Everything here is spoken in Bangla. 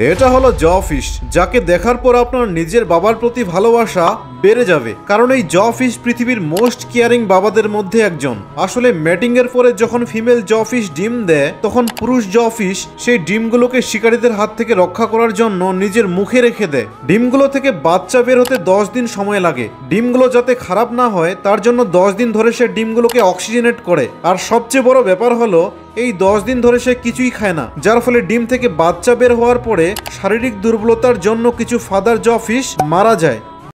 এটা হলো জ ফিশ যাকে দেখার পর আপনার নিজের বাবার প্রতি ভালোবাসা বেড়ে যাবে। কারণ এই জ ফিশ পৃথিবীর মোস্ট কেয়ারিং বাবাদের মধ্যে একজন। আসলে ম্যাটিং এর পরে যখন ফিমেল জ ফিশ ডিম দেয়, তখন পুরুষ জ ফিশ সেই ডিমগুলোকে শিকারীদের হাত থেকে রক্ষা করার জন্য নিজের মুখে রেখে দেয়। ডিমগুলো থেকে বাচ্চা বের হতে দশ দিন সময় লাগে। ডিমগুলো যাতে খারাপ না হয়, তার জন্য দশ দিন ধরে সে ডিমগুলোকে অক্সিজেনেট করে। আর সবচেয়ে বড় ব্যাপার হলো এই দশ দিন ধরে সে কিছুই খায় না, যার ফলে ডিম থেকে বাচ্চা বের হওয়ার পরে শারীরিক দুর্বলতার জন্য কিছু ফাদার জফিস মারা যায়।